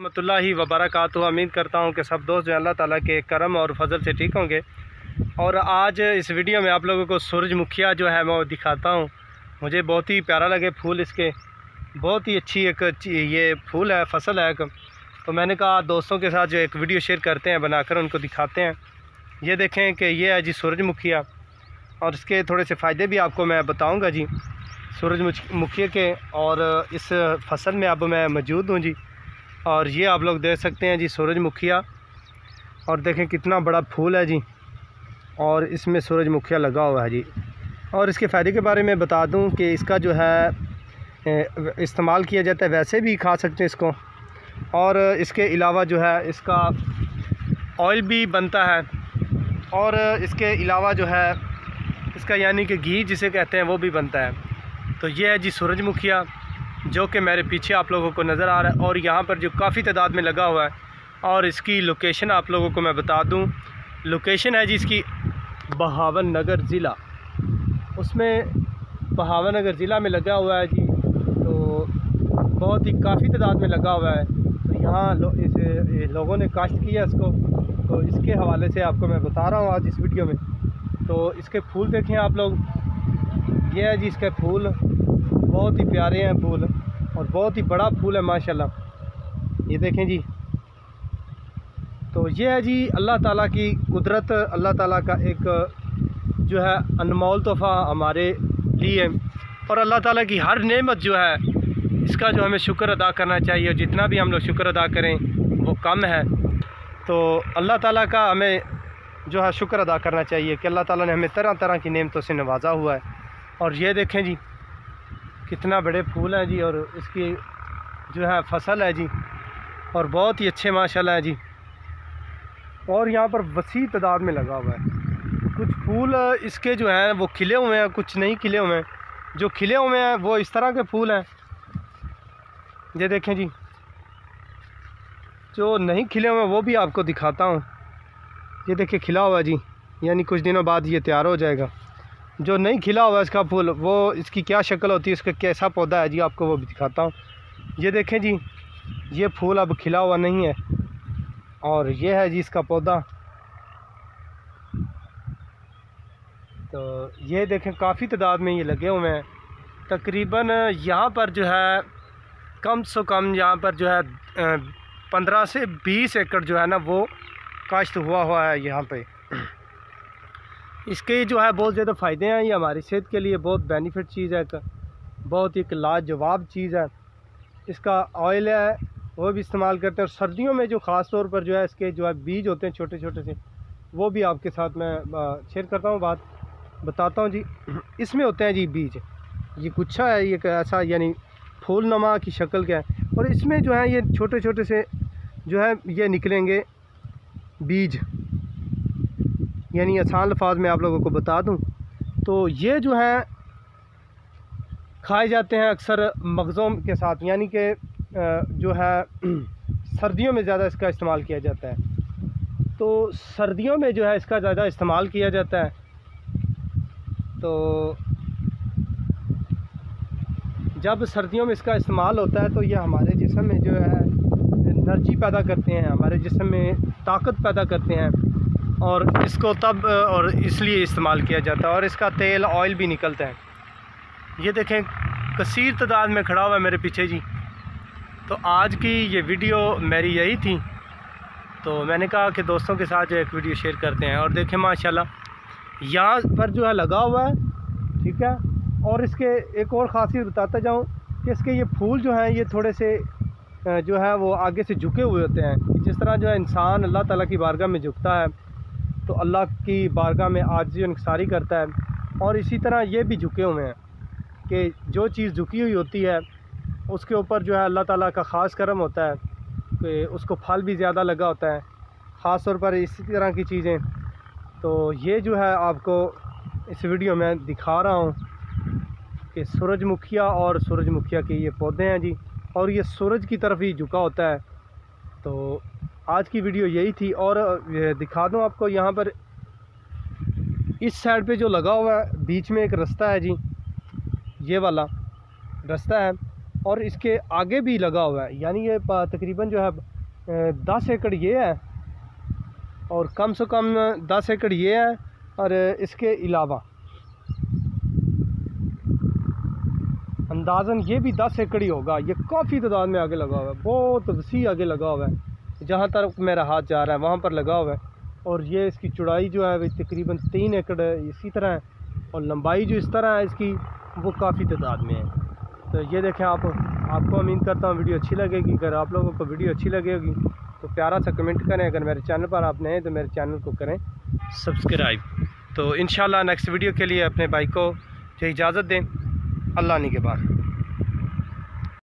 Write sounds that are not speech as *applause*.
रहमतुल्लाहि वबरकात उम्मीद करता हूँ कि सब दोस्त जो अल्लाह ताला के करम और फजल से ठीक होंगे। और आज इस वीडियो में आप लोगों को सूरजमुखिया जो है मैं वो दिखाता हूँ। मुझे बहुत ही प्यारा लगे फूल इसके। बहुत ही अच्छी एक ये फूल है, फ़सल है एक। तो मैंने कहा दोस्तों के साथ जो एक वीडियो शेयर करते हैं, बनाकर उनको दिखाते हैं। ये देखें कि ये है जी सूरजमुखिया और इसके थोड़े से फ़ायदे भी आपको मैं बताऊँगा जी। सूरजमुखी के और इस फ़सल में अब मैं मौजूद हूँ जी। और ये आप लोग देख सकते हैं जी सूरजमुखिया। और देखें कितना बड़ा फूल है जी। और इसमें सूरजमुखिया लगा हुआ है जी। और इसके फ़ायदे के बारे में बता दूँ कि इसका जो है इस्तेमाल किया जाता है, वैसे भी खा सकते हैं इसको। और इसके अलावा जो है, इसका ऑयल भी बनता है। और इसके अलावा जो है, इसका यानी कि घी जिसे कहते हैं, वो भी बनता है। तो ये है जी सूरजमुखिया। जो कि मेरे पीछे आप लोगों को नज़र आ रहा है और यहाँ पर जो काफ़ी तादाद में लगा हुआ है और इसकी लोकेशन आप लोगों को मैं बता दूँ। लोकेशन है जी इसकी बहावन नगर ज़िला। उसमें बहावन नगर ज़िला में लगा हुआ है जी। तो बहुत ही काफ़ी तादाद में लगा हुआ है। तो यहाँ लो, इस लोगों ने काश्त किया इसको। तो इसके हवाले से आपको मैं बता रहा हूँ आज इस वीडियो में। तो इसके फूल देखें आप लोग। ये है जी इसके फूल। बहुत ही प्यारे हैं फूल और बहुत ही बड़ा फूल है, माशाल्लाह। ये देखें जी। तो ये है जी अल्लाह ताला की कुदरत, अल्लाह ताला का एक, जो है, अनमोल तोहफ़ा हमारे लिए। और अल्लाह ताला की हर नेमत जो है, इसका जो हमें शुक्र अदा करना चाहिए और जितना भी हम लोग शुक्र अदा करें, वो कम है। तो अल्लाह ताला का हमें जो है शुक्र अदा करना चाहिए कि अल्लाह ताला ने हमें तरह तरह की नेमतों से नवाजा हुआ है। और ये देखें जी कितना बड़े फूल हैं जी और इसकी जो है फ़सल है जी और बहुत ही अच्छे माशाल्लाह है जी। और यहाँ पर वसी तादाद में लगा हुआ है। कुछ फूल इसके जो हैं वो खिले हुए हैं, कुछ नहीं खिले हुए हैं। जो खिले हुए हैं वो इस तरह के फूल हैं। ये देखें जी। जो नहीं खिले हुए वो भी आपको दिखाता हूँ। ये देखिए खिला हुआ जी। यानी कुछ दिनों बाद ये तैयार हो जाएगा। जो नहीं खिला हुआ है इसका फूल, वो इसकी क्या शक्ल होती है, इसका कैसा पौधा है जी, आपको वो भी दिखाता हूँ। ये देखें जी, ये फूल अब खिला हुआ नहीं है। और ये है जी इसका पौधा। तो ये देखें, काफ़ी तादाद में ये लगे हुए हैं। तकरीबन यहाँ पर जो है, कम से कम यहाँ पर जो है पंद्रह से बीस एकड़ जो है ना, वो काश्त हुआ हुआ है यहाँ पे। इसके जो है बहुत ज़्यादा फ़ायदे हैं, ये हमारी सेहत के लिए बहुत बेनिफिट चीज़ है बहुत एक लाजवाब चीज़ है। इसका ऑयल है, वो भी इस्तेमाल करते हैं और सर्दियों में जो ख़ास तौर पर जो है इसके जो है बीज होते हैं छोटे छोटे से, वो भी आपके साथ मैं शेयर करता हूँ बात, बताता हूँ जी। इसमें होते हैं जी बीज, ये गुच्छा है, ये ऐसा यानी फूल नमा की शक्ल का है और इसमें जो है ये छोटे छोटे से जो है ये निकलेंगे बीज। यानी आसान लफाज में आप लोगों को बता दूँ। तो ये जो है, खाए जाते हैं अक्सर मगज़ों के साथ, यानी कि जो है, *clears throat* सर्दियों में ज़्यादा इसका इस्तेमाल किया जाता है। तो सर्दियों में जो है, इसका ज़्यादा इस्तेमाल किया जाता है। तो जब सर्दियों में इसका इस्तेमाल होता है तो ये हमारे जिसम में जो है, एनर्जी पैदा करते हैं, हमारे जिसम में ताकत पैदा करते हैं। और इसको तब और इसलिए इस्तेमाल किया जाता है और इसका तेल ऑयल भी निकलता है। ये देखें, कसीर तादाद में खड़ा हुआ है मेरे पीछे जी। तो आज की ये वीडियो मेरी यही थी। तो मैंने कहा कि दोस्तों के साथ जो एक वीडियो शेयर करते हैं और देखें, माशाल्लाह। यहाँ पर जो है लगा हुआ है, ठीक है? और इसके एक और ख़ासियत बताता जाऊँ कि इसके ये फूल जो हैं, ये थोड़े से जो है वो आगे से झुके हुए होते हैं। जिस तरह जो है इंसान अल्लाह ताला की बारगाह में झुकता है तो अल्लाह की बारगाह में आजी इंकसारी करता है। और इसी तरह ये भी झुके हुए हैं कि जो चीज़ झुकी हुई होती है, उसके ऊपर जो है अल्लाह ताला का ख़ास करम होता है कि उसको फल भी ज़्यादा लगा होता है, ख़ास तौर पर इसी तरह की चीज़ें। तो ये जो है आपको इस वीडियो में दिखा रहा हूँ कि सूरजमुखिया और सूरजमुखिया के ये पौधे हैं जी, और ये सूरज की तरफ़ ही झुका होता है। तो आज की वीडियो यही थी और दिखा दूँ आपको यहाँ पर इस साइड पे जो लगा हुआ है, बीच में एक रास्ता है जी, ये वाला रास्ता है और इसके आगे भी लगा हुआ है। यानी ये तकरीबन जो है दस एकड़ ये है और कम से कम दस एकड़ ये है और इसके अलावा अंदाज़न ये भी दस एकड़ ही होगा। ये काफ़ी तादाद में आगे लगा हुआ है, बहुत वसी आगे लगा हुआ है। जहाँ तक मेरा हाथ जा रहा है, वहाँ पर लगा हुआ है। और ये इसकी चौड़ाई जो है वही तकरीबन तीन एकड़ इसी तरह है। और लंबाई जो इस तरह है इसकी, वो काफ़ी तादाद में है। तो ये देखें आप, आपको उम्मीद करता हूँ वीडियो अच्छी लगेगी। अगर आप लोगों को वीडियो अच्छी लगेगी तो प्यारा सा कमेंट करें। अगर मेरे चैनल पर आप नए तो मेरे चैनल को करें सब्सक्राइब। तो इन नेक्स्ट वीडियो के लिए अपने भाई को जो इजाज़त दें। अल्लाह ने के बाद।